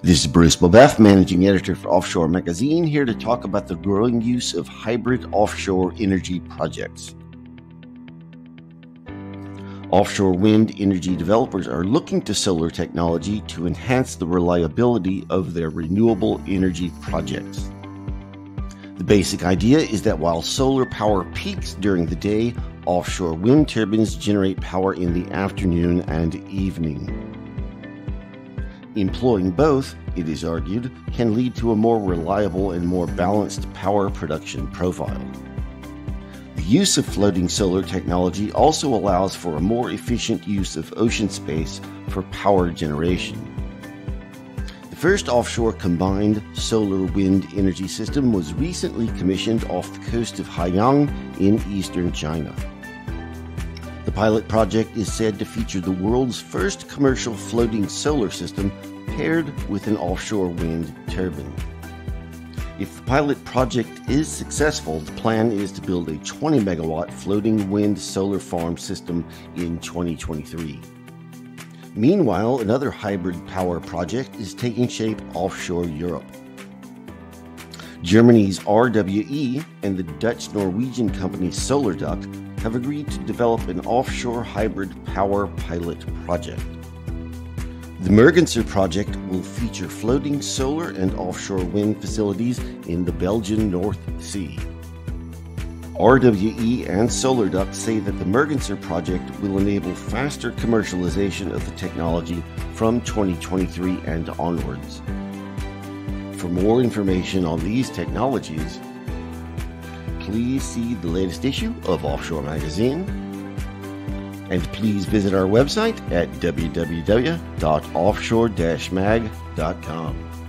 This is Bruce Beaubouef, managing editor for Offshore Magazine, here to talk about the growing use of hybrid offshore energy projects. Offshore wind energy developers are looking to solar technology to enhance the reliability of their renewable energy projects. The basic idea is that while solar power peaks during the day, offshore wind turbines generate power in the afternoon and evening. Employing both, it is argued, can lead to a more reliable and more balanced power production profile. The use of floating solar technology also allows for a more efficient use of ocean space for power generation. The first offshore combined solar wind energy system was recently commissioned off the coast of Haiyang in eastern China. The pilot project is said to feature the world's first commercial floating solar system paired with an offshore wind turbine. If the pilot project is successful, the plan is to build a 20 megawatt floating wind solar farm system in 2023. Meanwhile, another hybrid power project is taking shape offshore Europe. Germany's RWE and the Dutch Norwegian company SolarDuck have agreed to develop an offshore hybrid power pilot project. The Merganser project will feature floating solar and offshore wind facilities in the Belgian North Sea. RWE and SolarDuck say that the Merganser project will enable faster commercialization of the technology from 2023 and onwards. For more information on these technologies, please see the latest issue of Offshore Magazine. And please visit our website at www.offshore-mag.com.